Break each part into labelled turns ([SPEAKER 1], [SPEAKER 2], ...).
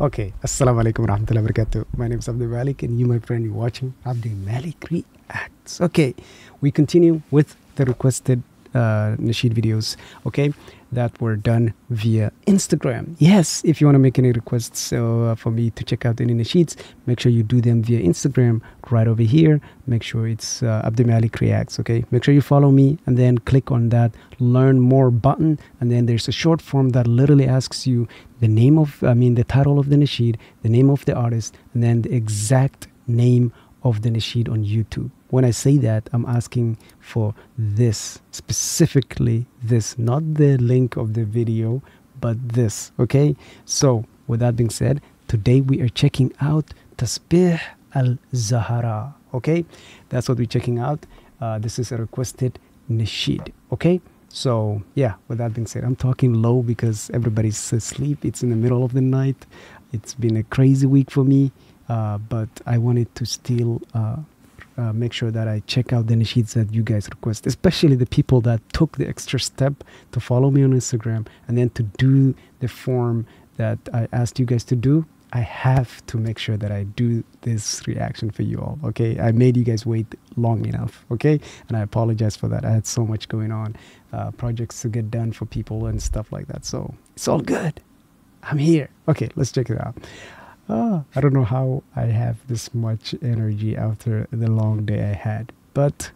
[SPEAKER 1] Okay, Assalamu alaikum warahmatullahi wabarakatuh. My name is Abdimalik, and you, my friend, you're watching Abdul Malik Reacts. Okay, we continue with the requested uh, Nasheed videos, okay, that were done via Instagram. Yes, if you want to make any requests uh, for me to check out any Nasheeds, make sure you do them via Instagram right over here. Make sure it's uh, Abdimalik Reacts, okay? Make sure you follow me and then click on that learn more button. And then there's a short form that literally asks you the name of, I mean, the title of the Nasheed, the name of the artist, and then the exact name of the Nasheed on YouTube. When I say that, I'm asking for this, specifically this, not the link of the video, but this, okay? So, with that being said, today we are checking out Tasbih al Zahara, okay? That's what we're checking out. Uh, this is a requested Nasheed, okay? So, yeah, with that being said, I'm talking low because everybody's asleep. It's in the middle of the night. It's been a crazy week for me, uh, but I wanted to still uh, uh, make sure that I check out the nasheeds that you guys request, especially the people that took the extra step to follow me on Instagram and then to do the form that I asked you guys to do. I have to make sure that I do this reaction for you all. Okay, I made you guys wait long enough. Okay, and I apologize for that. I had so much going on, uh, projects to get done for people and stuff like that. So it's all good. I'm here. Okay, let's check it out. Oh, I don't know how I have this much energy after the long day I had, but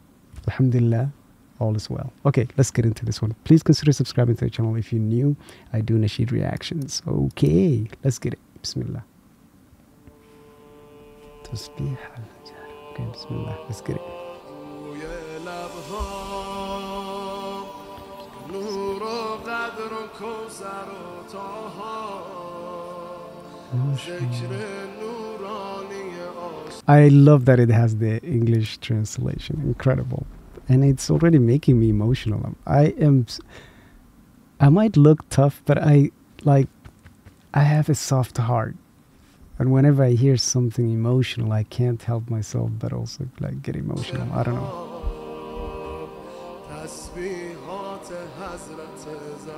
[SPEAKER 1] Alhamdulillah, all is well. Okay, let's get into this one. Please consider subscribing to the channel if you're new. I do Nasheed reactions. Okay, let's get it. Bismillah. Okay, Bismillah. Let's get it. I love that it has the English translation. Incredible. And it's already making me emotional. I am I might look tough, but I like I have a soft heart. And whenever I hear something emotional, I can't help myself but also like get emotional. I don't know.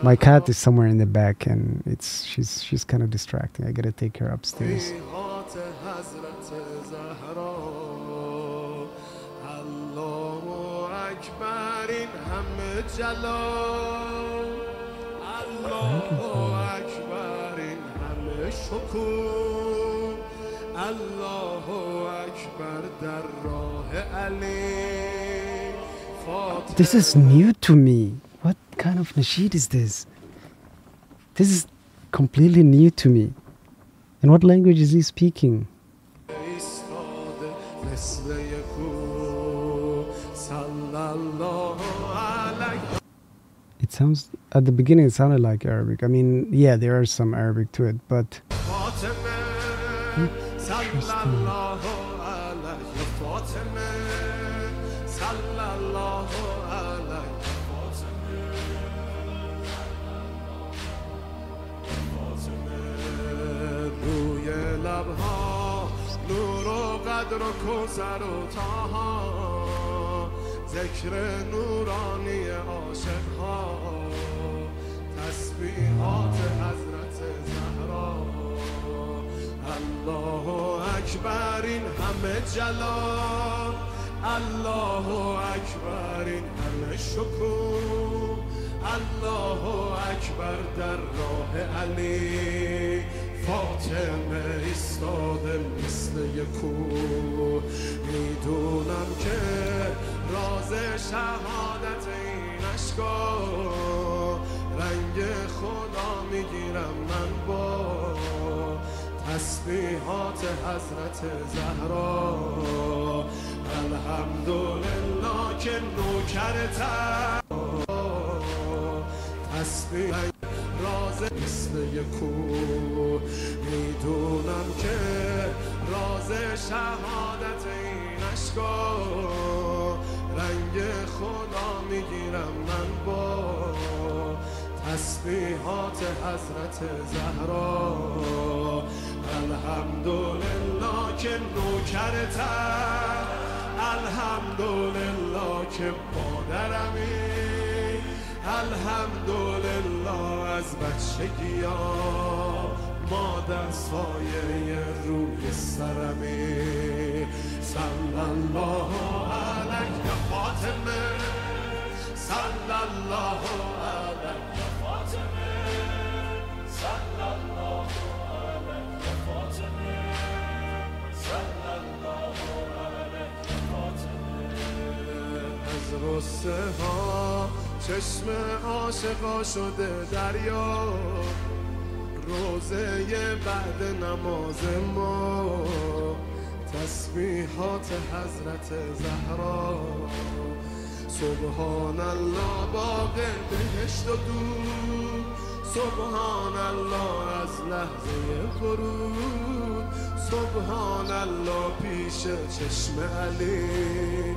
[SPEAKER 1] My cat is somewhere in the back and it's she's she's kind of distracting. I gotta take her upstairs. This is new to me. What kind of nasheed is this? This is completely new to me. And what language is he speaking? It sounds, at the beginning, it sounded like Arabic. I mean, yeah, there are some Arabic to it, but.
[SPEAKER 2] لبها نور و قدر و کوسر و تاها ذکر نورانی عاشق ها تسبیحات حضرت زهرا الله اکبر این همه جلال الله اکبر این همه شکر الله اکبر در راه علی فاطمه ایستاده مثل یکو می‌دونم که راز شهادت این اشکا رنگ خدا می‌گیرم من با تسبیحات حضرت زهرا الحمدلله که نوکرتم تسبیح راز مثل یکو می‌دونم که راز شهادت این اشکا. رنگ خدا می‌گیرم من با تسبیحات حضرت زهرا. الحمدلله که نوکرتم الحمدلله که مادرمی الحمدلله از بچگی ها مادر سایه روی سرمی صلی الله علیک فاطمه. صلی الله رسه ها چشم عاشقا شده دریا. روزه بعد نماز ما تسبیحات حضرت زهرا. سبحان الله باغ بهشت و دود. سبحان الله از لحظه ورود سبحان الله پیش چشم علی.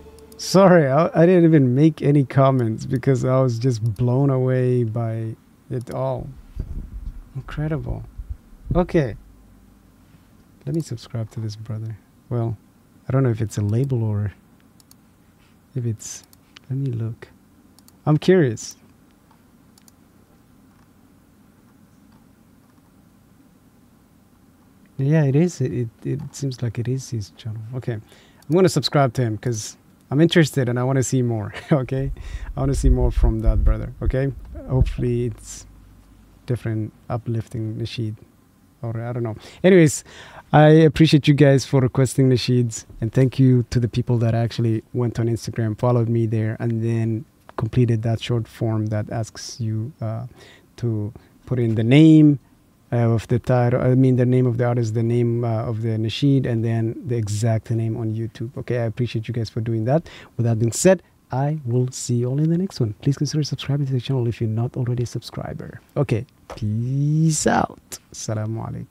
[SPEAKER 1] Sorry, I, I didn't even make any comments because I was just blown away by it all. Incredible. Okay. Let me subscribe to this brother. Well, I don't know if it's a label or if it's. Let me look. I'm curious. Yeah, it is. It, it, it seems like it is his channel. Okay. I'm going to subscribe to him because I'm interested and I want to see more. okay. I want to see more from that brother. Okay. Hopefully it's different, uplifting Nasheed. Or I don't know. Anyways, I appreciate you guys for requesting Nasheeds and thank you to the people that actually went on Instagram, followed me there, and then completed that short form that asks you uh, to put in the name of the title, I mean the name of the artist, the name uh, of the nasheed, and then the exact name on YouTube. Okay, I appreciate you guys for doing that. With that being said, I will see you all in the next one. Please consider subscribing to the channel if you're not already a subscriber. Okay, peace out. Assalamu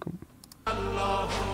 [SPEAKER 1] alaikum.